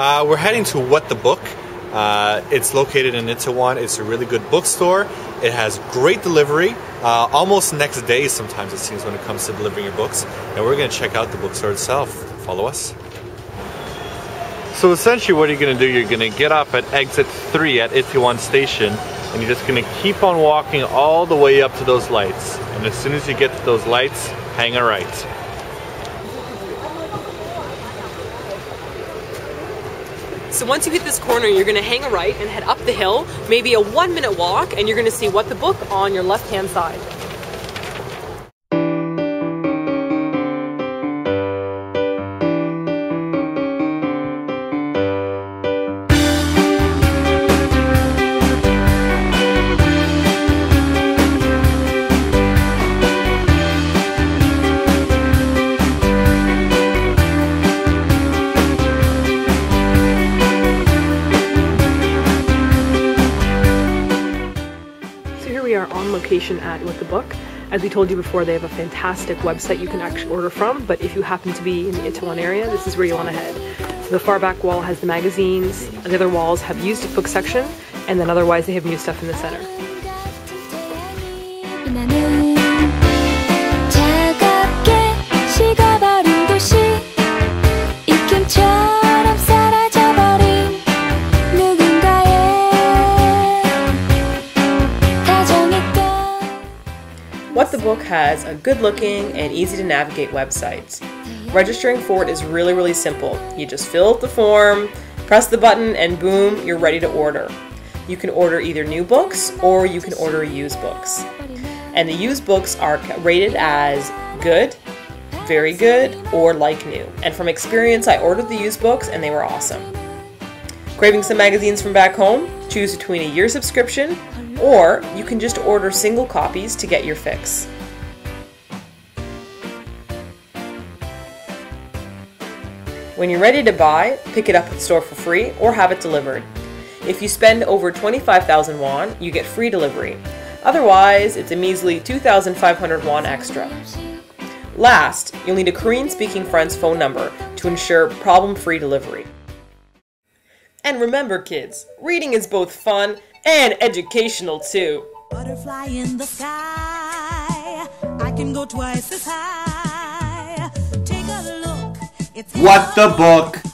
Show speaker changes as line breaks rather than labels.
Uh, we're heading to What the Book. Uh, it's located in Itaewon. It's a really good bookstore. It has great delivery, uh, almost next day sometimes it seems when it comes to delivering your books. And we're going to check out the bookstore itself. Follow us. So essentially what are you're going to do, you're going to get off at exit 3 at Itaewon Station and you're just going to keep on walking all the way up to those lights. And as soon as you get to those lights, hang a right.
So once you hit this corner, you're gonna hang a right and head up the hill, maybe a one minute walk, and you're gonna see what the book on your left hand side. here we are on location at What the Book. As we told you before, they have a fantastic website you can actually order from, but if you happen to be in the Itaewon area, this is where you want to head. So the far back wall has the magazines, the other walls have used book section, and then otherwise they have new stuff in the center. The Book has a good looking and easy to navigate website. Registering for it is really, really simple. You just fill out the form, press the button, and boom, you're ready to order. You can order either new books or you can order used books. And the used books are rated as good, very good, or like new. And from experience, I ordered the used books and they were awesome. Craving some magazines from back home? Choose between a year subscription or you can just order single copies to get your fix. When you're ready to buy, pick it up at the store for free or have it delivered. If you spend over 25,000 won, you get free delivery. Otherwise, it's a measly 2,500 won extra. Last, you'll need a Korean speaking friend's phone number to ensure problem free delivery. And remember, kids, reading is both fun and educational too.
Butterfly in the sky. I can go twice as high. Take a look. It's
What the Book!